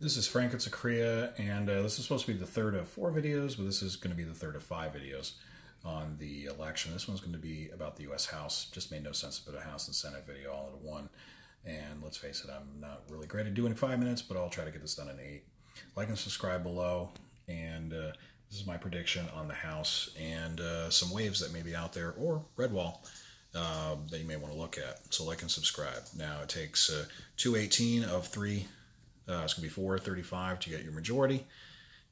This is Frank Cuzzocrea, and uh, this is supposed to be the third of four videos, but this is going to be the third of five videos on the election. This one's going to be about the U.S. House. Just made no sense to put a House and Senate video all into one. And let's face it, I'm not really great at doing five minutes, but I'll try to get this done in eight. Like and subscribe below. And uh, this is my prediction on the House and uh, some waves that may be out there, or Redwall. Uh, that you may want to look at. So like and subscribe. Now it takes uh, 218 of three uh, it's going to be 435 to get your majority.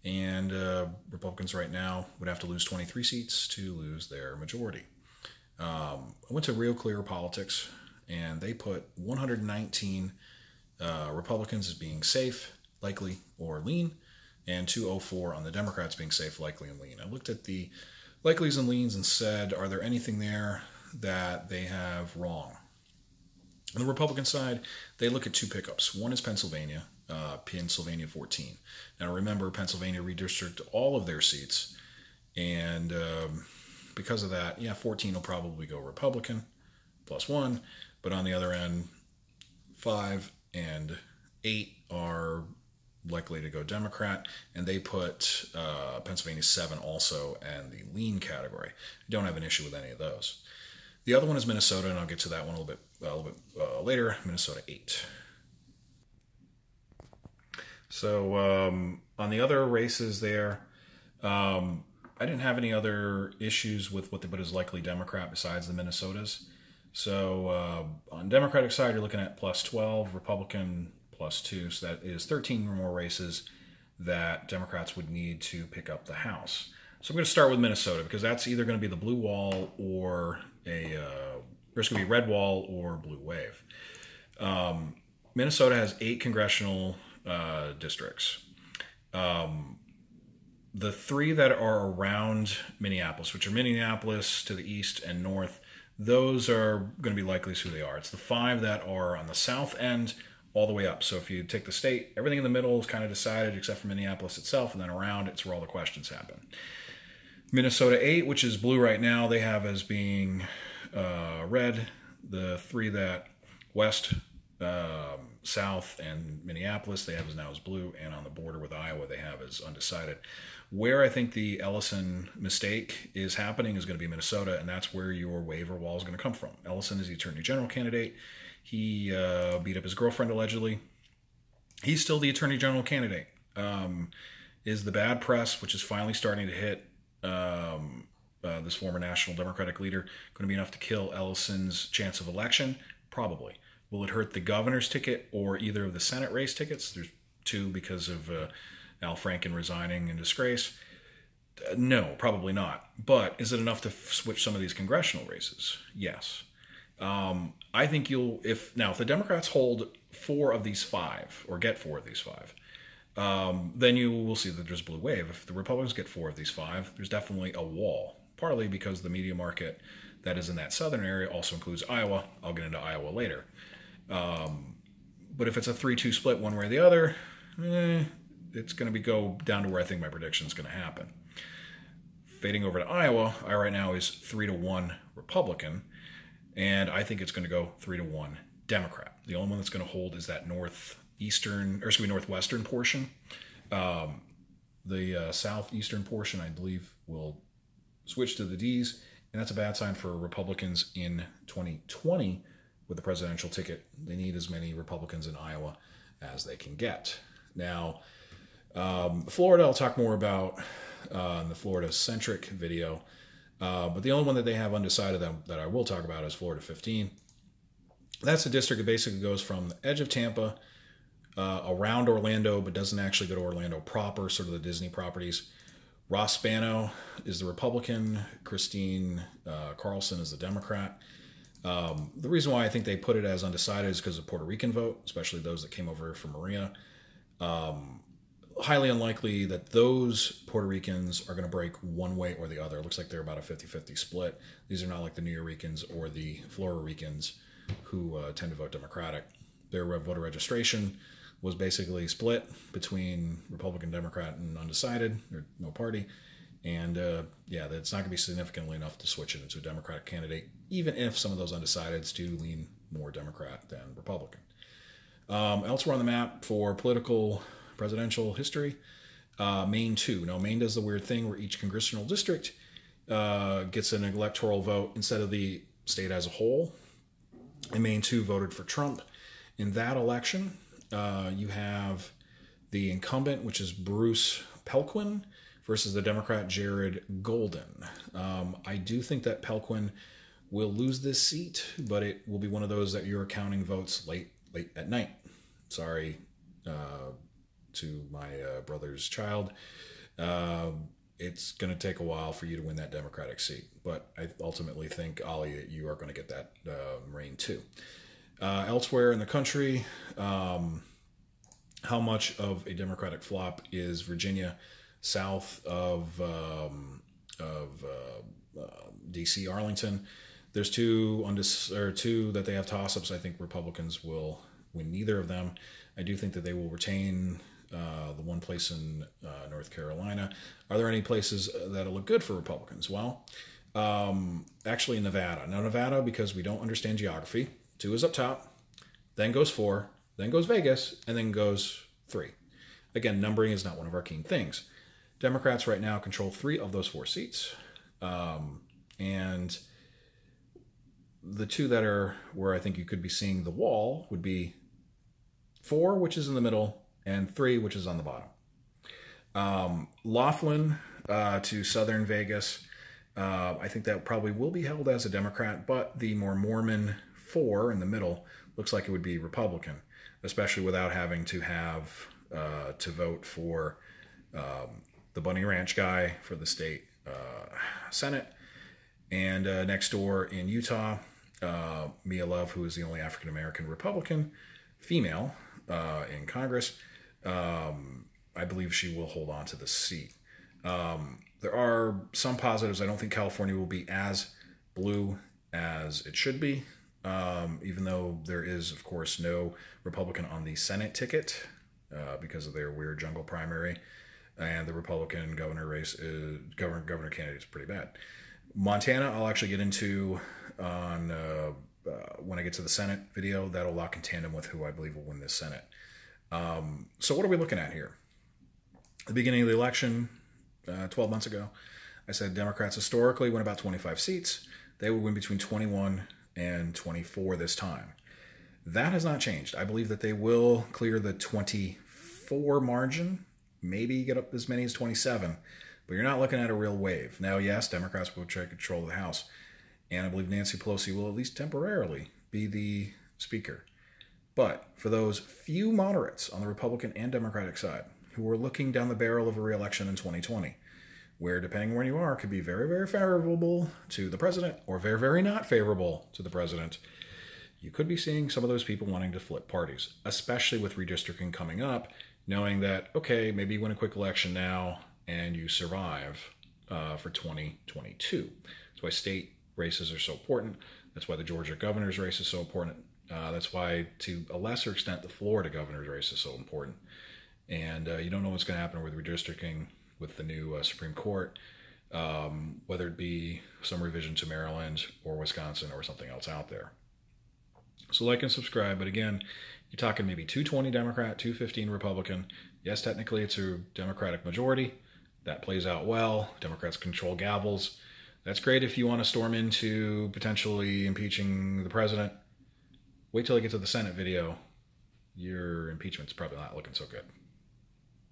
And uh, Republicans right now would have to lose 23 seats to lose their majority. Um, I went to Real Clear Politics, and they put 119 uh, Republicans as being safe, likely, or lean, and 204 on the Democrats being safe, likely, and lean. I looked at the likelies and leans and said, are there anything there that they have wrong? On the Republican side, they look at two pickups. One is Pennsylvania, uh, Pennsylvania 14. Now remember, Pennsylvania redistricted all of their seats, and um, because of that, yeah, 14 will probably go Republican plus one, but on the other end, five and eight are likely to go Democrat, and they put uh, Pennsylvania 7 also in the lean category. I don't have an issue with any of those. The other one is Minnesota, and I'll get to that one a little bit, a little bit uh, later. Minnesota 8. So um, on the other races there, um, I didn't have any other issues with what they put as likely Democrat besides the Minnesotas. So uh, on Democratic side, you're looking at plus 12, Republican plus 2. So that is 13 or more races that Democrats would need to pick up the House. So I'm going to start with Minnesota because that's either going to be the blue wall or a, uh, there's going to be red wall or blue wave. Um, Minnesota has eight congressional uh, districts. Um, the three that are around Minneapolis, which are Minneapolis to the east and north, those are going to be likely who they are. It's the five that are on the south end all the way up. So if you take the state, everything in the middle is kind of decided except for Minneapolis itself, and then around it's where all the questions happen. Minnesota 8, which is blue right now, they have as being uh, red. The three that west um, South and Minneapolis, they have as now as blue, and on the border with Iowa, they have as undecided. Where I think the Ellison mistake is happening is going to be Minnesota, and that's where your waiver wall is going to come from. Ellison is the attorney general candidate. He uh, beat up his girlfriend allegedly. He's still the attorney general candidate. Um, is the bad press, which is finally starting to hit um, uh, this former national Democratic leader, going to be enough to kill Ellison's chance of election? Probably. Will it hurt the governor's ticket or either of the Senate race tickets? There's two because of uh, Al Franken resigning in disgrace. Uh, no, probably not. But is it enough to f- switch some of these congressional races? Yes. Um, I think you'll if now if the Democrats hold four of these five or get four of these five, um, then you will see that there's a blue wave. If the Republicans get four of these five, there's definitely a wall. Partly because the media market that is in that southern area also includes Iowa. I'll get into Iowa later. Um, but if it's a 3 2 split one way or the other, eh, it's going to be go down to where I think my prediction is going to happen. Fading over to Iowa, I right now is 3 to 1 Republican, and I think it's going to go 3 to 1 Democrat. The only one that's going to hold is that northeastern, or excuse me, northwestern portion. Um, the uh, southeastern portion, I believe, will switch to the D's, and that's a bad sign for Republicans in 2020 with the presidential ticket. They need as many Republicans in Iowa as they can get. Now, um, Florida, I'll talk more about uh, in the Florida centric video. Uh, but the only one that they have undecided that, that I will talk about is Florida 15. That's a district that basically goes from the edge of Tampa uh, around Orlando, but doesn't actually go to Orlando proper, sort of the Disney properties. Ross Spano is the Republican. Christine uh, Carlson is the Democrat. Um, the reason why I think they put it as undecided is because of Puerto Rican vote, especially those that came over from Maria. Um, highly unlikely that those Puerto Ricans are going to break one way or the other. It looks like they're about a 50 50 split. These are not like the New Yorkers or the Florida Ricans who uh, tend to vote Democratic. Their voter registration was basically split between Republican, Democrat, and undecided, or no party. And uh, yeah, it's not going to be significantly enough to switch it into a Democratic candidate, even if some of those undecideds do lean more Democrat than Republican. Um, elsewhere on the map for political presidential history. Uh, Maine too. Now, Maine does the weird thing where each congressional district uh, gets an electoral vote instead of the state as a whole. And Maine too voted for Trump. In that election, uh, you have the incumbent, which is Bruce Poliquin, versus the Democrat Jared Golden. Um, I do think that Poliquin will lose this seat, but it will be one of those that you're counting votes late late at night. Sorry uh, to my uh, brother's child. Uh, it's going to take a while for you to win that Democratic seat, but I ultimately think Ali that you are going to get that um, reign too. Uh, elsewhere in the country, um, how much of a Democratic flop is Virginia? South of um, of uh, uh, D.C. Arlington. There's two undis- or two that they have toss-ups. I think Republicans will win neither of them. I do think that they will retain uh, the one place in uh, North Carolina. Are there any places that'll look good for Republicans? Well, um, actually, Nevada. Now, Nevada, because we don't understand geography, two is up top, then goes four, then goes Vegas, and then goes three. Again, numbering is not one of our keen things. Democrats right now control three of those four seats. Um, and the two that are where I think you could be seeing the wall would be four, which is in the middle, and three, which is on the bottom. Um, Laughlin uh, to Southern Vegas. Uh, I think that probably will be held as a Democrat, but the more Mormon four in the middle looks like it would be Republican, especially without having to have uh, to vote for um, the Bunny Ranch guy for the state uh, Senate. And uh, next door in Utah, uh, Mia Love, who is the only African American Republican female uh, in Congress, um, I believe she will hold on to the seat. Um, there are some positives. I don't think California will be as blue as it should be, um, even though there is, of course, no Republican on the Senate ticket uh, because of their weird jungle primary and the Republican governor race is governor governor candidate is pretty bad. Montana, I'll actually get into on uh, uh, when I get to the Senate video. That'll lock in tandem with who I believe will win this Senate. Um, so what are we looking at here? the beginning of the election, uh, 12 months ago, I said Democrats historically win about 25 seats. They would win between 21 and 24 this time. That has not changed. I believe that they will clear the 24 margin maybe get up as many as 27, but you're not looking at a real wave. Now, yes, Democrats will try to control the House, and I believe Nancy Pelosi will at least temporarily be the Speaker. But for those few moderates on the Republican and Democratic side who are looking down the barrel of a reelection in 2020, where depending where you are, could be very, very favorable to the president or very, very not favorable to the president, you could be seeing some of those people wanting to flip parties, especially with redistricting coming up knowing that, okay, maybe you win a quick election now and you survive uh, for 2022. That's why state races are so important. That's why the Georgia governor's race is so important. Uh, that's why, to a lesser extent, the Florida governor's race is so important. And uh, you don't know what's going to happen with redistricting with the new uh, Supreme Court, um, whether it be some revision to Maryland or Wisconsin or something else out there. So like and subscribe. But again, you're talking maybe 220 Democrat, 215 Republican. Yes, technically it's a Democratic majority. That plays out well. Democrats control gavels. That's great if you want to storm into potentially impeaching the president. Wait till I get to the Senate video. Your impeachment's probably not looking so good.